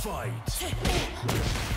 Fight!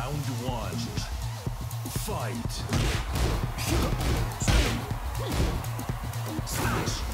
Round one. Fight. Smash.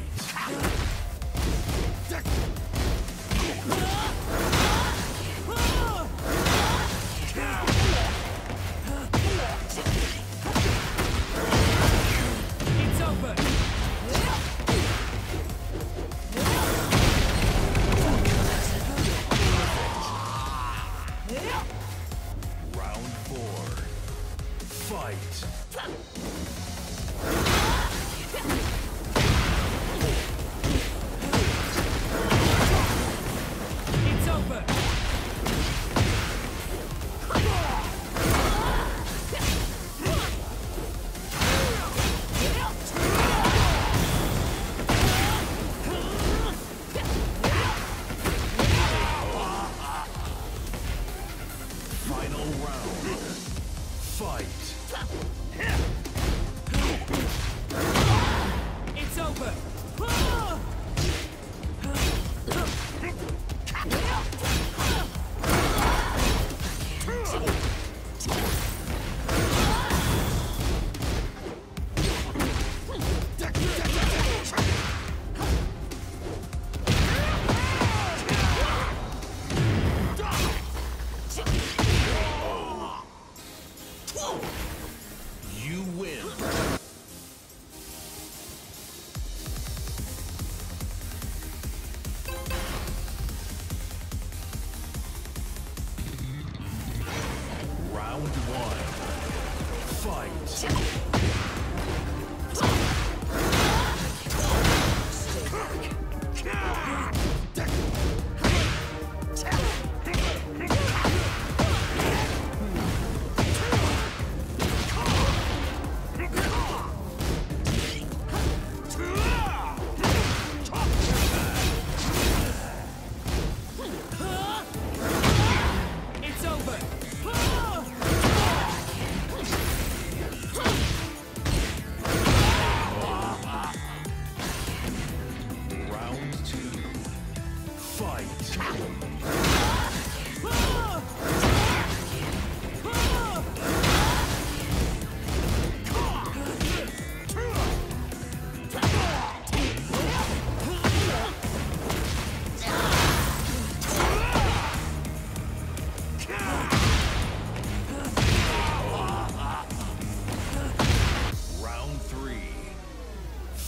fight.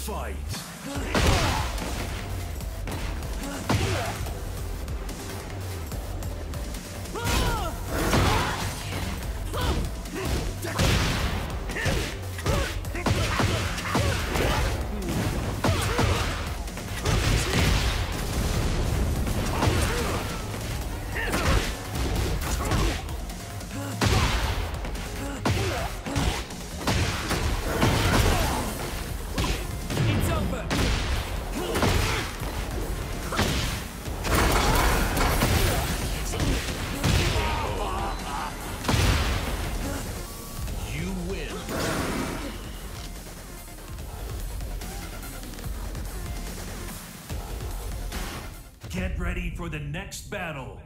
Fight. Next battle.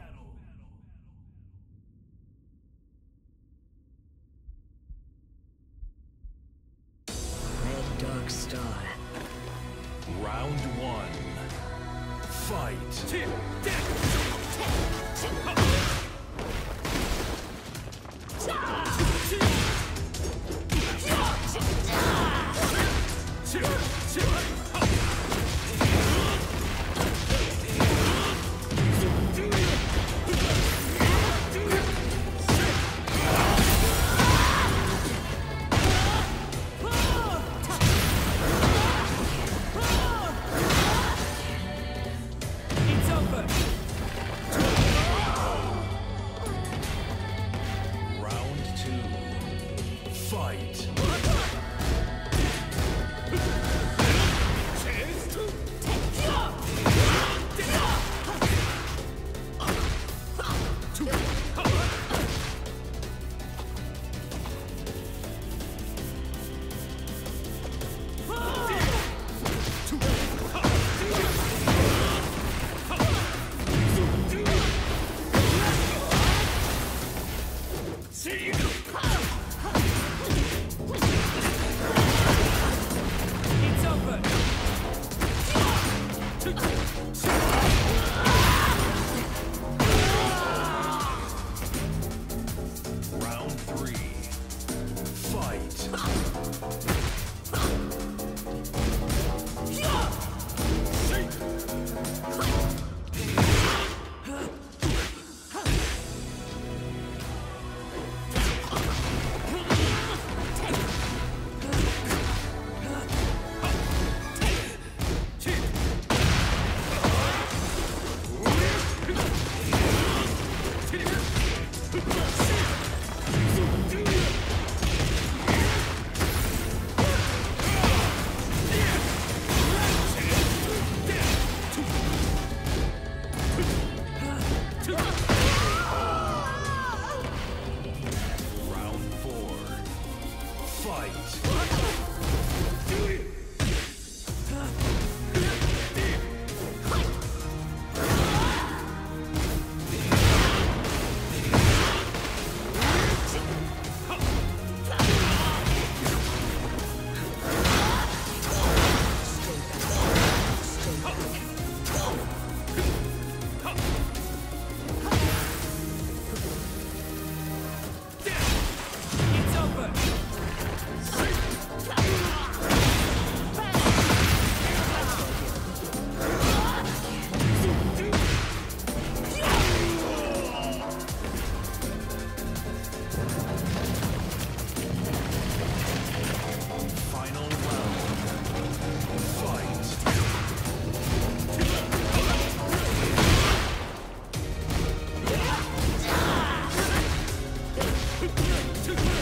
Secret!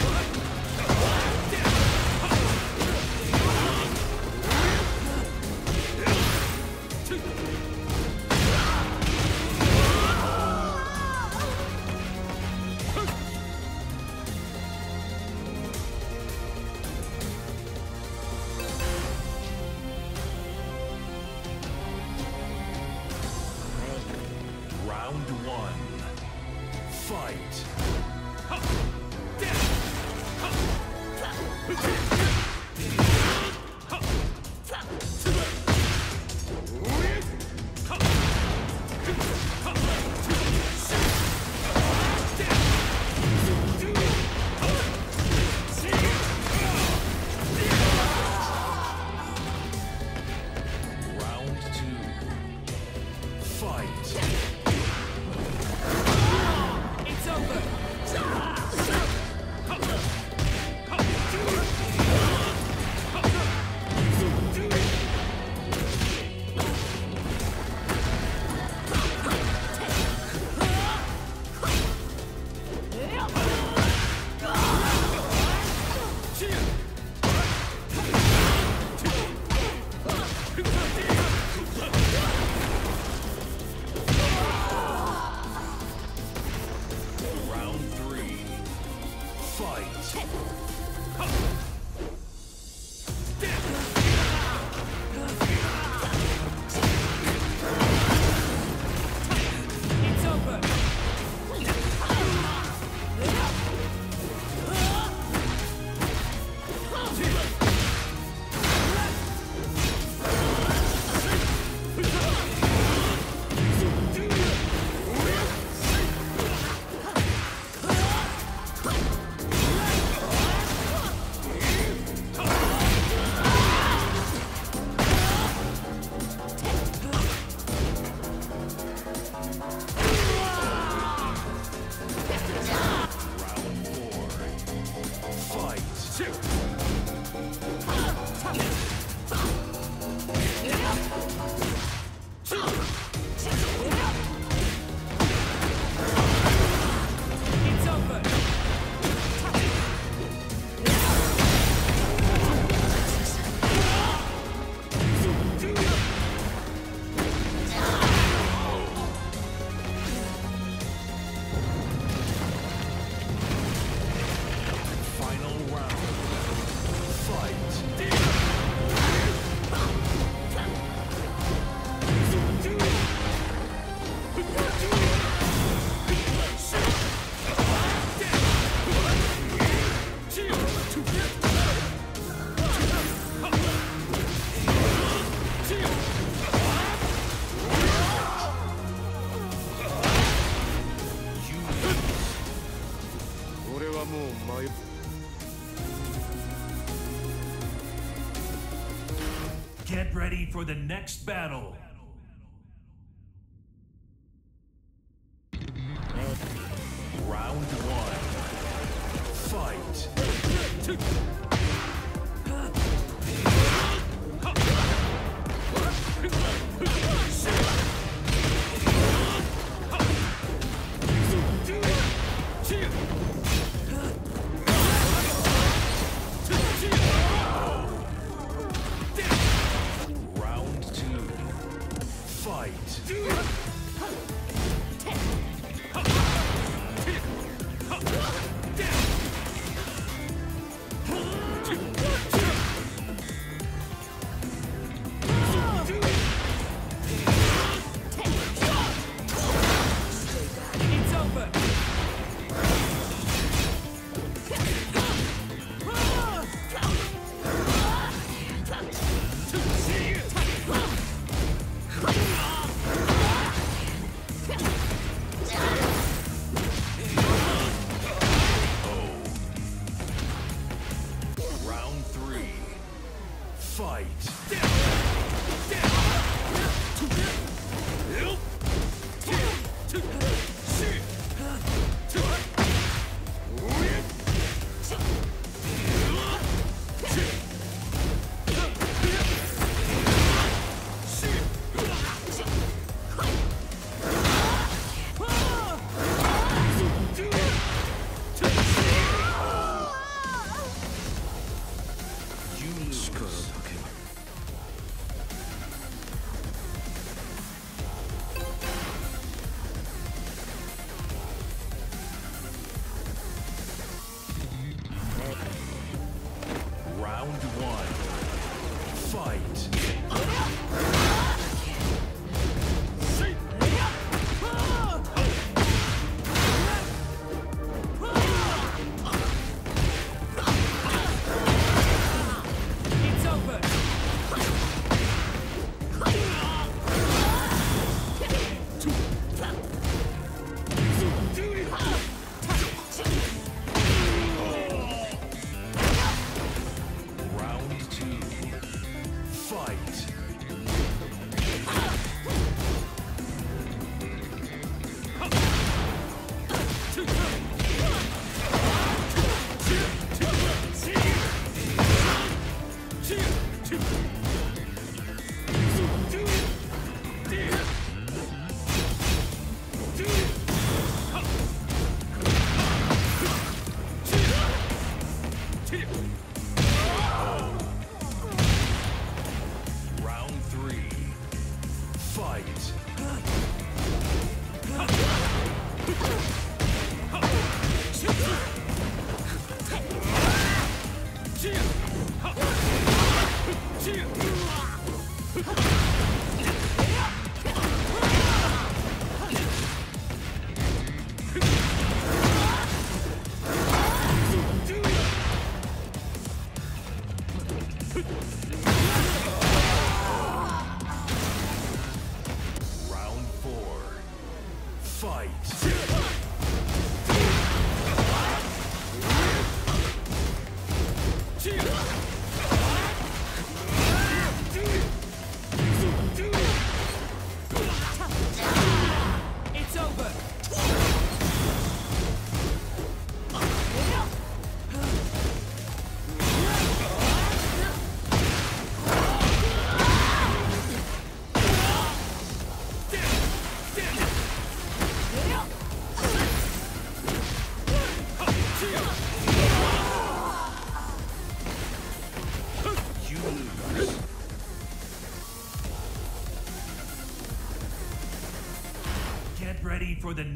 Next battle.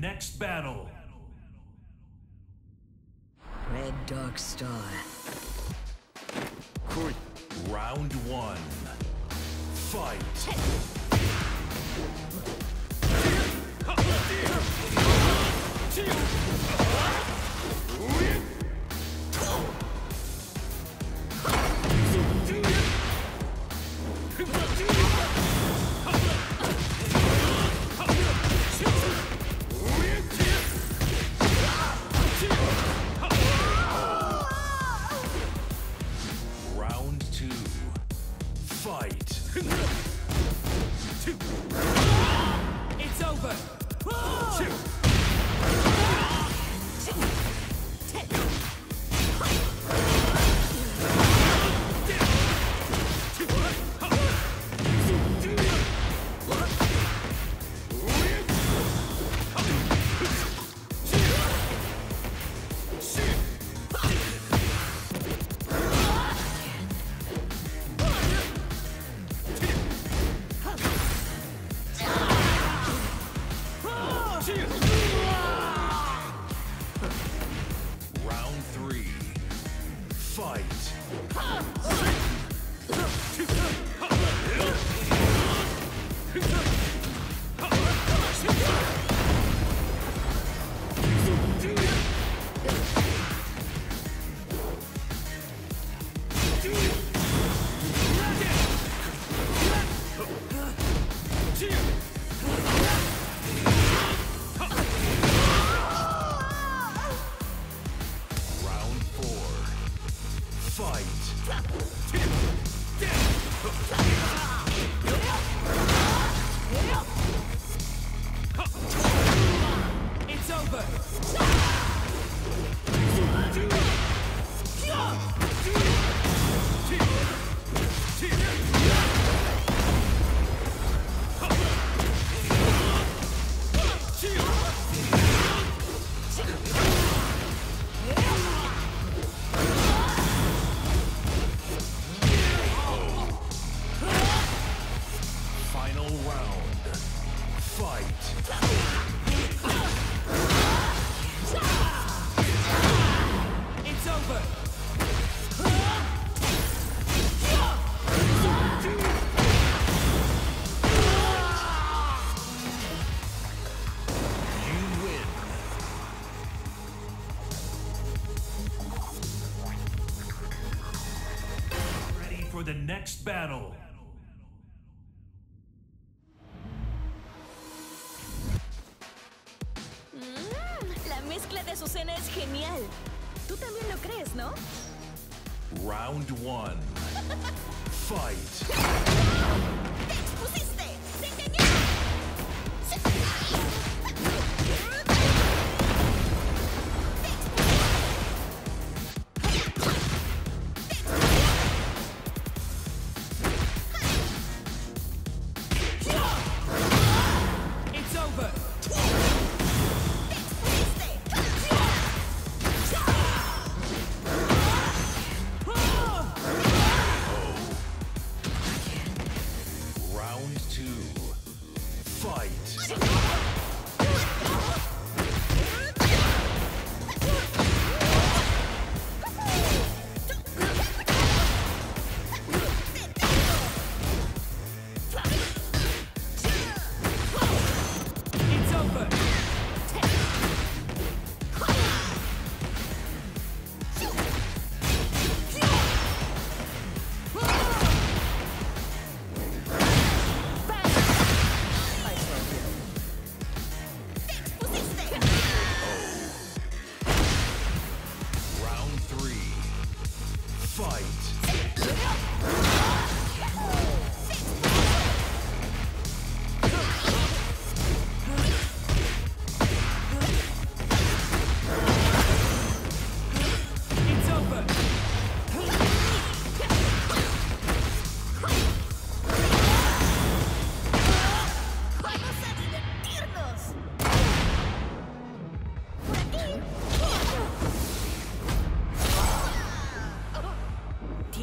Next battle. Red Dark Star. It's over. Next battle. Yeah.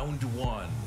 Round one.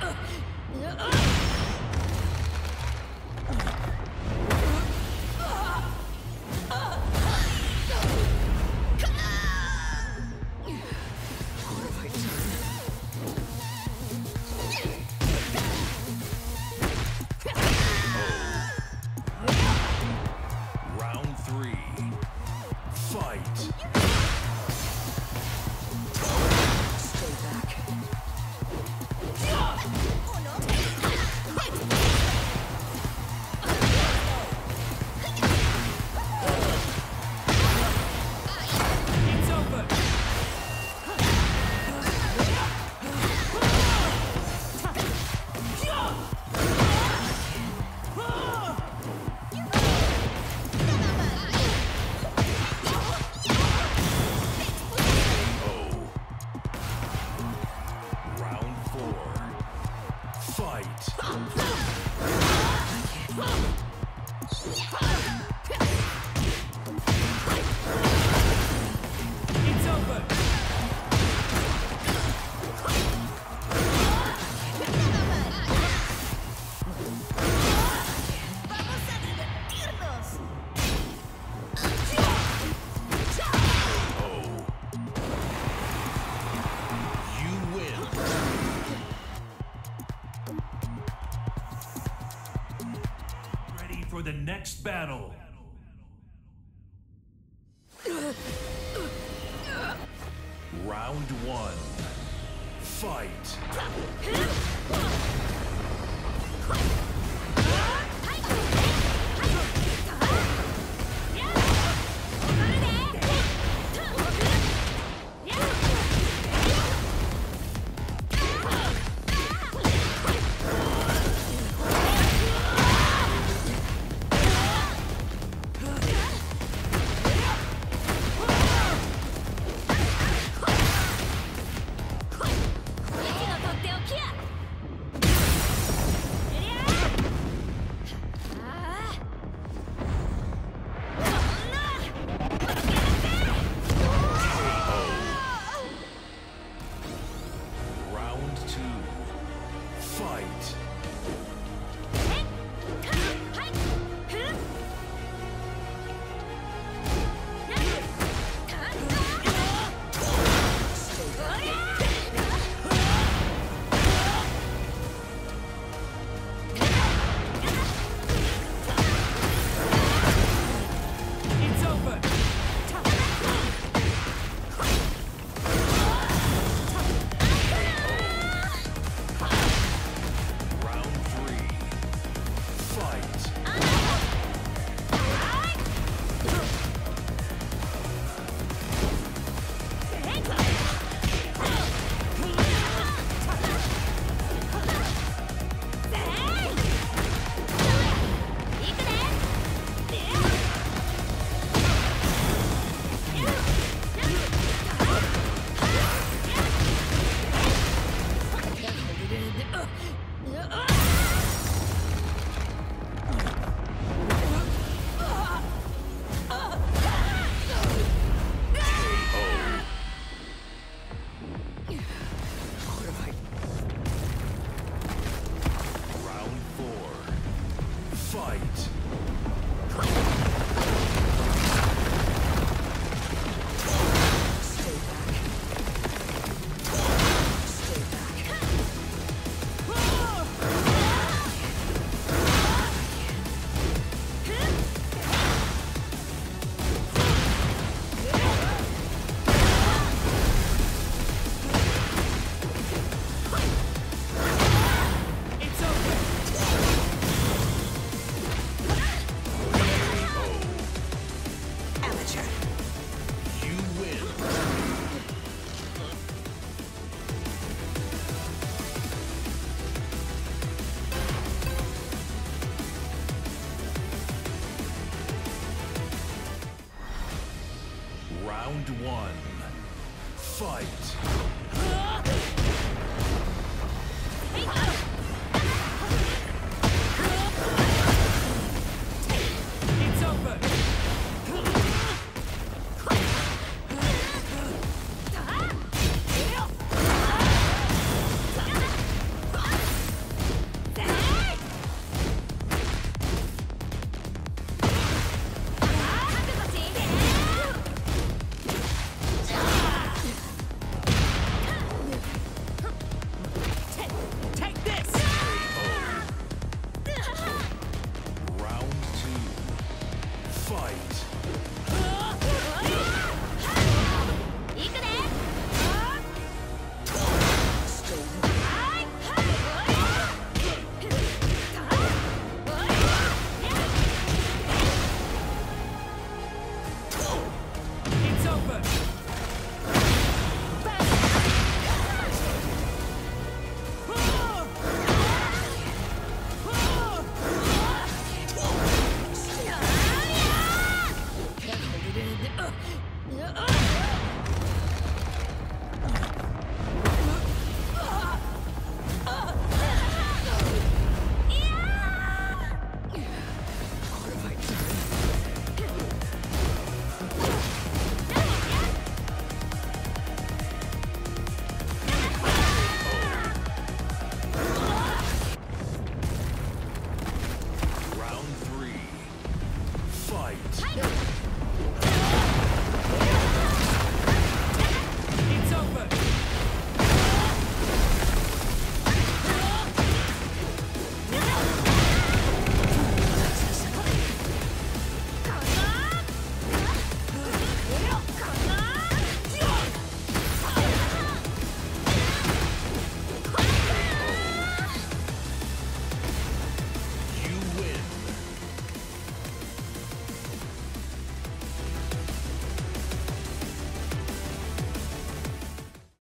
Uh, uh, uh. Next battle.